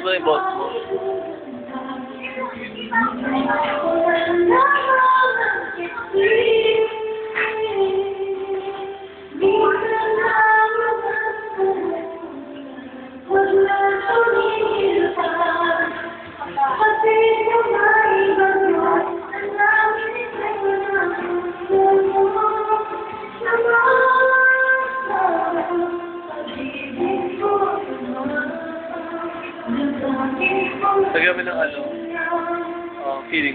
mo yung boss. Lagyan mo ng ano, uh, feeling.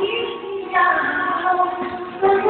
一起我